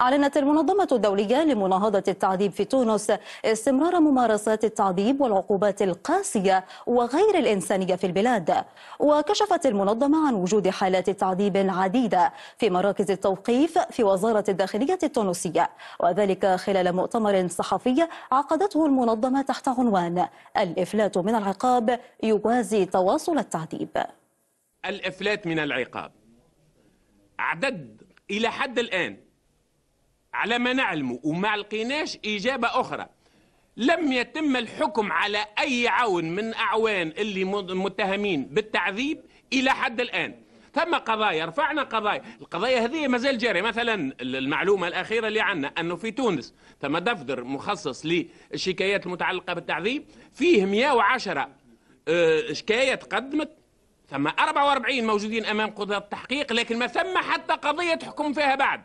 أعلنت المنظمة الدولية لمناهضة التعذيب في تونس استمرار ممارسات التعذيب والعقوبات القاسية وغير الإنسانية في البلاد. وكشفت المنظمة عن وجود حالات تعذيب عديدة في مراكز التوقيف في وزارة الداخلية التونسية وذلك خلال مؤتمر صحفي عقدته المنظمة تحت عنوان الإفلات من العقاب يوازي تواصل التعذيب. الإفلات من العقاب. عدد إلى حد الآن على ما نعلم وما لقيناش إجابة أخرى. لم يتم الحكم على أي عون من أعوان اللي متهمين بالتعذيب إلى حد الآن. ثم قضايا رفعنا قضايا. القضايا هذه ما زال جاري مثلا المعلومة الأخيرة اللي عندنا أنه في تونس ثم دفتر مخصص للشكايات المتعلقة بالتعذيب. فيه 110 آه، شكاية تقدمت. ثم 44 موجودين أمام قضاة التحقيق لكن ما ثم حتى قضية حكم فيها بعد.